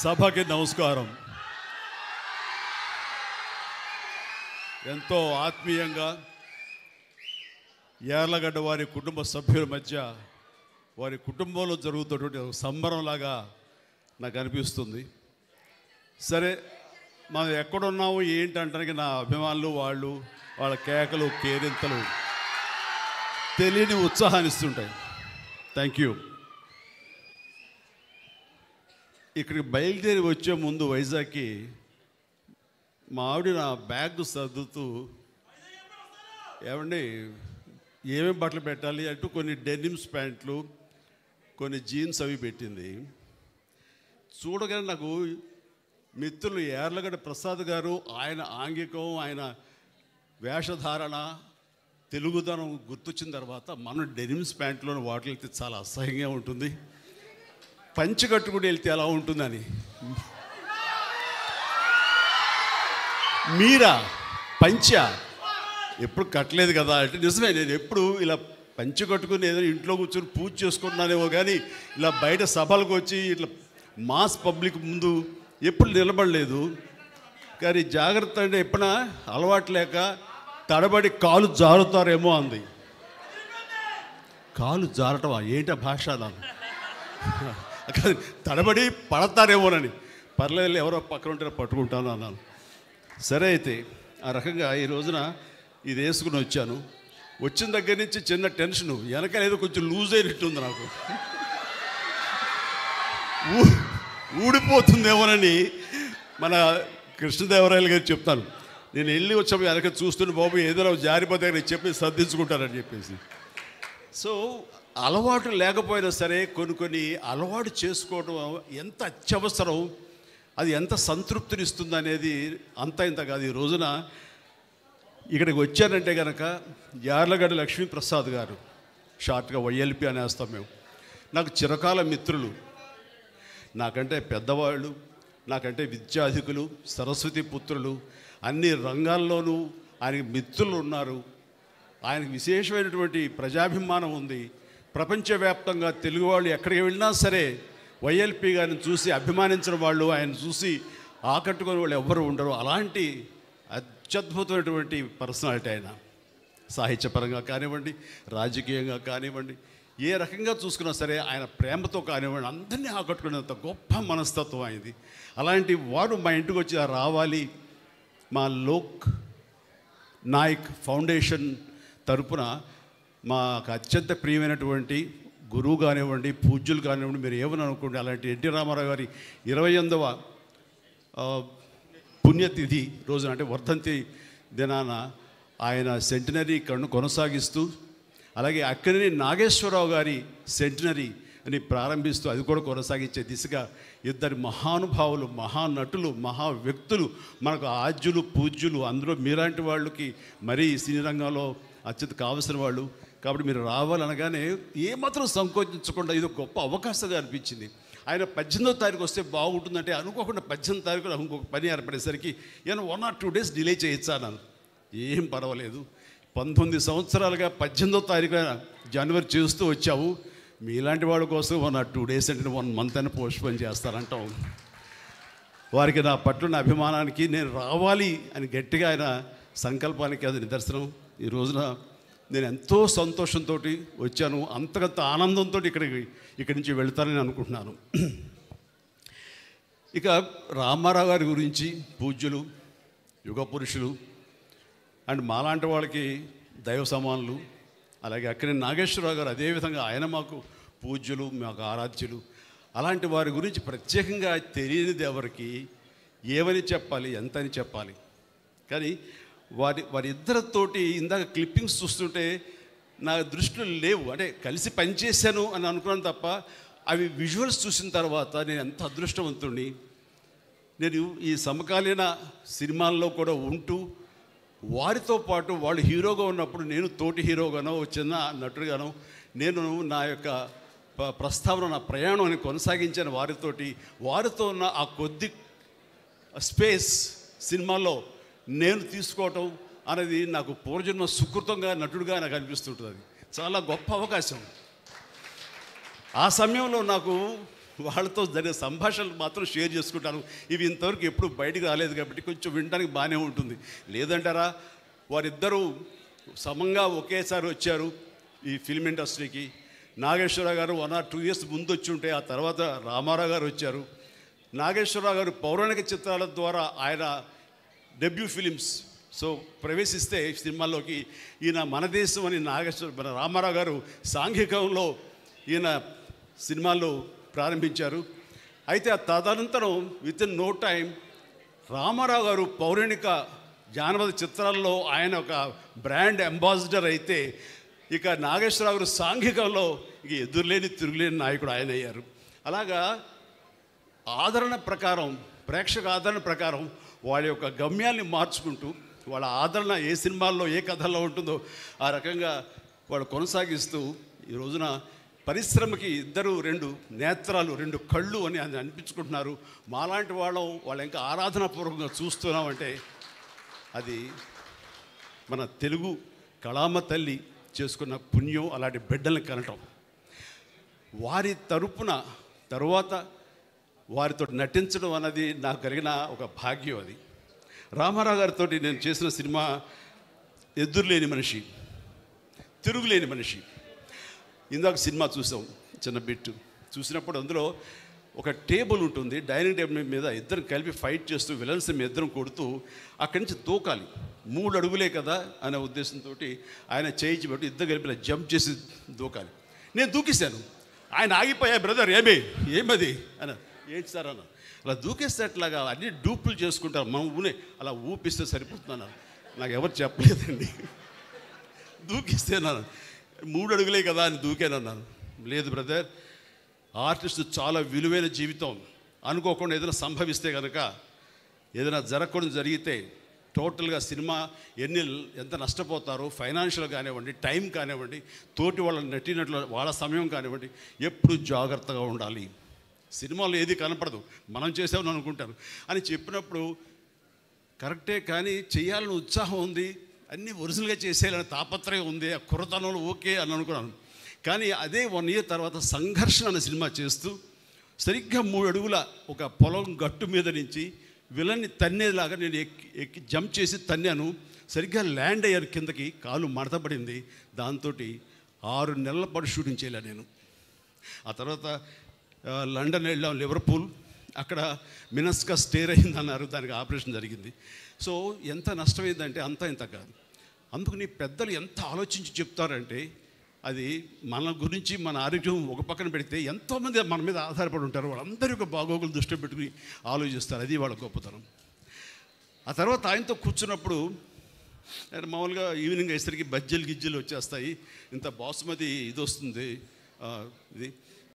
సభకి నమస్కారం. ఎంతో ఆత్మీయంగా ఏర్లగడ్డ వారి కుటుంబ సభ్యుల మధ్య వారి కుటుంబంలో జరుగుతున్నటువంటి ఒక సంబరంలాగా నాకు అనిపిస్తుంది. సరే మనం ఎక్కడున్నాము ఏంటంటానికి నా అభిమానులు వాళ్ళు వాళ్ళ కేకలు కేరింతలు తెలియని ఉత్సాహాన్ని ఇస్తుంటాయి థ్యాంక్ యూ ఇక్కడికి బయలుదేరి వచ్చే ముందు వైజాగ్కి మా ఆవిడ నా బ్యాగ్ సర్దుతూ ఏమండి ఏమేమి బట్టలు పెట్టాలి? అంటూ కొన్ని డెనిమ్స్ ప్యాంట్లు కొన్ని జీన్స్ అవి పెట్టింది. చూడగానే నాకు మిత్రులు ఏర్లగడ్డ ప్రసాద్ గారు ఆయన ఆంగికం ఆయన వేషధారణ తెలుగుదనం గుర్తొచ్చిన తర్వాత మనం డెనిమ్స్ ప్యాంట్లోని వాటిలైతే చాలా అసహ్యంగా ఉంటుంది. పంచి కట్టుకుని వెళ్తే ఎలా ఉంటుందని. మీరా? పంచ? ఎప్పుడు కట్టలేదు కదా అంటే నిజమే నేను ఎప్పుడు ఇలా పంచి కట్టుకుని ఏదో ఇంట్లో కూర్చొని పూజ చేసుకుంటున్నానేమో కానీ ఇలా బయట సభలకు వచ్చి ఇట్లా మాస్ పబ్లిక్ ముందు ఎప్పుడు నిలబడలేదు. కానీ జాగ్రత్త అంటే ఎప్పుడైనా అలవాటు లేక తడబడి కాలు జారుతారేమో అంది. కాలు జారటమా? ఏంట భాష నాకు తడబడి పడతారేమోనని. పర్లేదు ఎవరో పక్కన ఉంటే పట్టుకుంటాను అన్నాను. సరే అయితే ఆ రకంగా ఈ రోజున ఇది వేసుకుని వచ్చాను. వచ్చిన దగ్గర నుంచి చిన్న టెన్షన్ వెనకాల ఏదో కొంచెం లూజ్ అయినట్టుంది నాకు. ఊ- ఊడిపోతుందేమోనని మన కృష్ణదేవరాయలు గారు చెప్తాను నేను వెళ్ళి వచ్చాము వెనక చూస్తున్న బాబు ఏదైనా జారిపోతే చెప్పి సర్దించుకుంటారని చెప్పేసి. సో అలవాటు లేకపోయినా సరే కొన్ని కొన్ని అలవాటు చేసుకోవడం ఎంత అత్యవసరం అది ఎంత సంతృప్తినిస్తుంది అనేది అంత ఇంత కాదు. ఈ రోజున ఇక్కడికి వచ్చానంటే కనుక యార్లగడ్డ లక్ష్మీప్రసాద్ గారు షార్ట్గా వైఎల్పి అనేస్తాం మేము. నాకు చిరకాల మిత్రులు. నాకంటే పెద్దవాళ్ళు నాకంటే విద్యాధికులు సరస్వతి పుత్రులు అన్ని రంగాల్లోనూ ఆయనకి మిత్రులు ఉన్నారు. ఆయనకు విశేషమైనటువంటి ప్రజాభిమానం ఉంది. ప్రపంచవ్యాప్తంగా తెలుగు వాళ్ళు ఎక్కడికి వెళ్ళినా సరే వైఎల్పి గారిని చూసి అభిమానించిన వాళ్ళు ఆయన చూసి ఆకట్టుకునే వాళ్ళు ఎవ్వరు ఉండరు. అలాంటి అత్యద్భుతమైనటువంటి పర్సనాలిటీ ఆయన. సాహిత్యపరంగా కానివ్వండి రాజకీయంగా కానివ్వండి ఏ రకంగా చూసుకున్నా సరే ఆయన ప్రేమతో కానివ్వండి అందరినీ ఆకట్టుకునేంత గొప్ప మనస్తత్వం ఆయనది. అలాంటి వాడు మా ఇంటికి వచ్చి రావాలి మా లోక్ నాయక్ ఫౌండేషన్ తరపున మాకు అత్యంత ప్రియమైనటువంటి గురువు కానివ్వండి పూజ్యులు కానివ్వండి మీరు ఏమని అనుకోండి అలాంటి ఎన్టీ రామారావు గారి ఇరవై ఎనిమిదవ పుణ్యతిథి రోజున అంటే వర్ధంతి దినాన ఆయన సెంటినరీ కన్ను కొనసాగిస్తూ అలాగే అక్కడిని నాగేశ్వరరావు గారి సెంటినరీ అని ప్రారంభిస్తూ అది కూడా కొనసాగించే దిశగా ఇద్దరు మహానుభావులు మహానటులు మహా వ్యక్తులు మనకు ఆద్యులు పూజ్యులు అందులో మీలాంటి వాళ్ళకి మరీ సినీ రంగంలో అత్యంత కావలసిన వాళ్ళు కాబట్టి మీరు రావాలనగానే ఏమాత్రం సంకోచించకుండా ఇది గొప్ప అవకాశంగా అనిపించింది. ఆయన పద్దెనిమిదో తారీఖు వస్తే బాగుంటుందంటే అనుకోకుండా పద్దెనిమిది తారీఖు ఇంకొక పని ఏర్పడేసరికి నేను one or two days delay చేయించాను ఏం పర్వాలేదు. పంతొమ్మిది సంవత్సరాలుగా పద్దెనిమిదో తారీఖున జనవరి చేస్తూ వచ్చావు. మీలాంటి వాడి కోసం వన్ ఆర్ టూ డేస్ అంటే వన్ మంత్ అని పోస్ట్పోన్ చేస్తారంటాం వారికి నా పట్ల నా అభిమానానికి నేను రావాలి అని గట్టిగా ఆయన సంకల్పానికి అది నిదర్శనం. ఈ రోజున నేను ఎంతో సంతోషంతో వచ్చాను. అంతకంత ఆనందంతో ఇక్కడికి ఇక్కడి నుంచి వెళ్తానని అనుకుంటున్నాను. ఇక రామారావు గారి గురించి పూజ్యులు యుగ పురుషులు అండ్ మాలాంటి వాళ్ళకి దైవ సమానులు అలాగే అక్కడి నాగేశ్వరరావు గారు అదేవిధంగా ఆయన మాకు పూజ్యులు మాకు ఆరాధ్యులు. అలాంటి వారి గురించి ప్రత్యేకంగా తెలియనిది ఎవరికి ఏమని చెప్పాలి ఎంత అని చెప్పాలి? కానీ వారి వారిద్దరితోటి ఇందాక క్లిప్పింగ్స్ చూస్తుంటే నా దృష్టిలో లేవు. అంటే కలిసి పనిచేశాను అని అనుకున్నాను తప్ప అవి విజువల్స్ చూసిన తర్వాత నేను ఎంత అదృష్టవంతుడిని నేను ఈ సమకాలీన సినిమాల్లో కూడా ఉంటూ వారితో పాటు వాళ్ళు హీరోగా ఉన్నప్పుడు నేను తోటి హీరోగానో ఓ చిన్న నటుడుగానో నేను నా యొక్క ప్రస్తావన నా ప్రయాణాన్ని కొనసాగించాను వారితోటి. వారితో ఉన్న ఆ కొద్ది స్పేస్ సినిమాలో నేను తీసుకోవటం అనేది నాకు పూర్వజన్మ సుకృతంగా నటుడుగా నాకు అనిపిస్తుంటుంది చాలా గొప్ప అవకాశం. ఆ సమయంలో నాకు వాళ్ళతో జరిగే సంభాషణలు మాత్రం షేర్ చేసుకుంటాను. ఇవి ఇంతవరకు ఎప్పుడు బయటకు రాలేదు కాబట్టి కొంచెం వినడానికి బాగానే ఉంటుంది. లేదంటారా వారిద్దరూ సమంగా ఒకేసారి వచ్చారు ఈ ఫిల్మ్ ఇండస్ట్రీకి. నాగేశ్వరరావు గారు వన్ ఆర్ టూ ఇయర్స్ ముందు వచ్చి ఉంటే ఆ తర్వాత రామారావు గారు వచ్చారు. నాగేశ్వరరావు గారు పౌరాణిక చిత్రాల ద్వారా ఆయన డెబ్యూ ఫిలిమ్స్ సో ప్రవేశిస్తే సినిమాల్లోకి ఈయన మన దేశం అని నాగేశ్వర మన రామారావు గారు సాంఘికంలో ఈయన సినిమాల్లో ప్రారంభించారు. అయితే ఆ తదనంతరం within no time Ramarao గారు పౌరాణిక జానపద చిత్రాల్లో ఆయన ఒక బ్రాండ్ అంబాసిడర్ అయితే ఇక నాగేశ్వరరావు గారు సాంఘికంలో ఇక ఎదురులేని తిరుగులేని నాయకుడు ఆయన అయ్యారు. అలాగా ఆదరణ ప్రకారం ప్రేక్షక ఆదరణ ప్రకారం వాళ్ళ యొక్క గమ్యాన్ని మార్చుకుంటూ వాళ్ళ ఆదరణ ఏ సినిమాల్లో ఏ కథల్లో ఉంటుందో ఆ రకంగా వాళ్ళు కొనసాగిస్తూ ఈ రోజున పరిశ్రమకి ఇద్దరు రెండు నేత్రాలు రెండు కళ్ళు అని అనిపించుకుంటున్నారు. మాలాంటి వాళ్ళం వాళ్ళు ఇంకా ఆరాధనాపూర్వకంగా చూస్తున్నామంటే అది మన తెలుగు కళామ తల్లి చేసుకున్న పుణ్యం అలాంటి బిడ్డల్ని కనటం. వారి తరపున తరువాత వారితో నటించడం అన్నది నాకు కలిగిన ఒక భాగ్యం అది. రామారావు గారితో నేను చేసిన సినిమా ఎదురులేని మనిషి తిరుగులేని మనిషి. ఇందాక సినిమా చూసాం చిన్న బిట్టు. చూసినప్పుడు అందులో ఒక టేబుల్ ఉంటుంది డైనింగ్ టేబుల్ మీద ఇద్దరు కలిపి ఫైట్ చేస్తూ విలన్స్ మీ ఇద్దరం కొడుతూ అక్కడి నుంచి దూకాలి మూడు అడుగులే కదా అనే ఉద్దేశంతో ఆయన చేయించి పెట్టి ఇద్దరు కలిపి జంప్ చేసి దూకాలి నేను దూకిస్తాను ఆయన ఆగిపోయా బ్రదర్ ఏమే? ఏమది? అన్నారు. ఏంటి సార్ అన్న అలా దూకేస్తే అట్లాగా అన్ని డూపులు చేసుకుంటారు. మనం ఊనే. అలా ఊపిస్తే సరిపోతున్నాను నాకు ఎవరు చెప్పలేదండి. దూకిస్తేనాను మూడు అడుగులే కదా అని దూకానన్నాను లేదు బ్రదర్ ఆర్టిస్ట్ చాలా విలువైన జీవితం. అనుకోకుండా ఏదైనా సంభవిస్తే కనుక ఏదైనా జరగకుండా జరిగితే టోటల్గా సినిమా ఎన్ని ఎంత నష్టపోతారో ఫైనాన్షియల్ కానివ్వండి టైం కానివ్వండి తోటి వాళ్ళ నటినట్లు వాళ్ళ సమయం కానివ్వండి ఎప్పుడు జాగ్రత్తగా ఉండాలి. సినిమాలో ఏది కనపడదు. మనం చేసామని అనుకుంటారు. అని చెప్పినప్పుడు కరెక్టే కానీ చేయాలని ఉత్సాహం ఉంది. అన్నీ ఒరిజినల్గా చేసేయాలని తాపత్రయం ఉంది. ఆ కుర్రతనంలో ఓకే అని అనుకున్నాను. కానీ అదే వన్ ఇయర్ తర్వాత సంఘర్షణ అనే సినిమా చేస్తూ సరిగ్గా మూడు అడుగుల ఒక పొలం గట్టు మీద నుంచి విలన్ని తన్నేలాగా నేను ఎక్కి ఎక్కి జంప్ చేసి తన్నాను. సరిగ్గా ల్యాండ్ అయ్యాను కిందకి. కాలు మడతపడింది దాంతో ఆరు నెలల పాటు షూటింగ్ చేయలే నేను. ఆ తర్వాత లండన్ వెళ్ళాం లివర్పూల్. అక్కడ మినస్గా స్టేర్ అయింది అన్నారు దానికి ఆపరేషన్ జరిగింది. సో ఎంత నష్టమైందంటే అంత ఇంత కాదు. అందుకు నీ పెద్దలు ఎంత ఆలోచించి చెప్తారంటే అది మన గురించి మన ఆరోగ్యం ఒక పక్కన పెడితే ఎంతోమంది మన మీద ఆధారపడి ఉంటారు. వాళ్ళందరి యొక్క బాగోగులు దృష్టిలో పెట్టుకుని ఆలోచిస్తారు. అది వాళ్ళ గొప్పతనం. ఆ తర్వాత ఆయనతో కూర్చున్నప్పుడు మామూలుగా ఈవినింగ్ అయ్యేసరికి బజ్జీలు గిజ్జీలు వచ్చేస్తాయి. ఇంత బాసుమతి ఇది వస్తుంది. ఇది